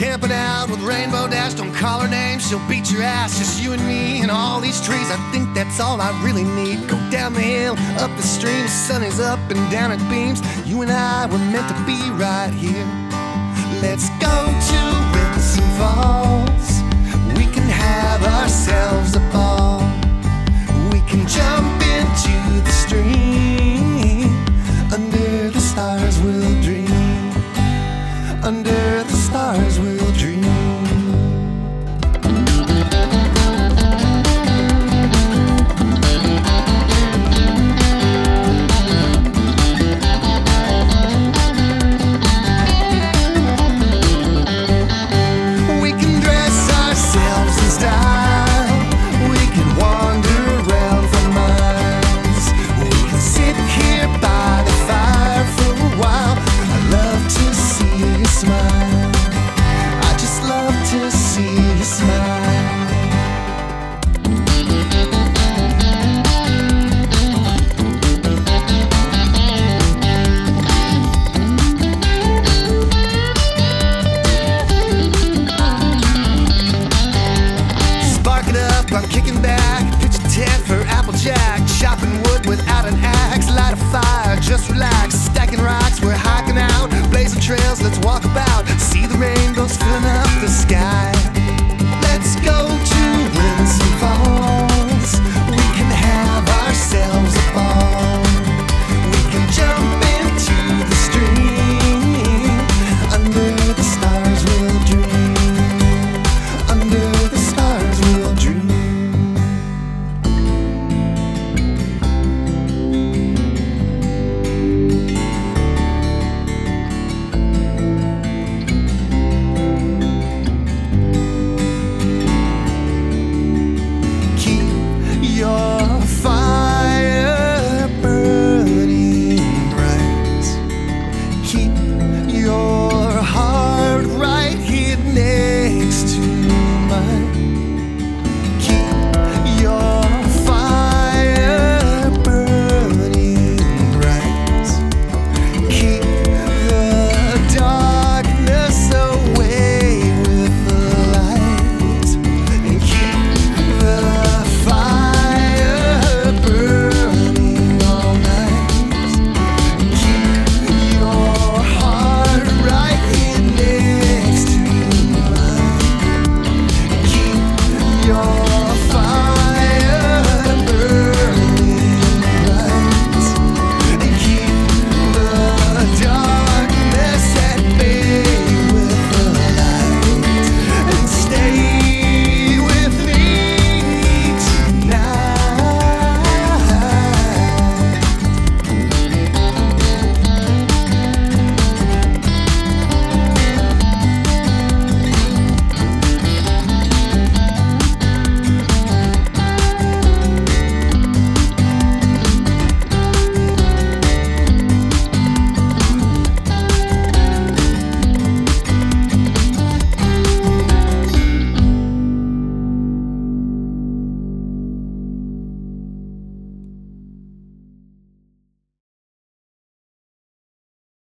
Camping out with Rainbow Dash, don't call her name, she'll beat your ass. Just you and me and all these trees, I think that's all I really need. Go down the hill, up the stream, the sun is up and down it beams. You and I were meant to be right here. Let's go to Chopping wood without an axe. Light a fire, just relax. Stacking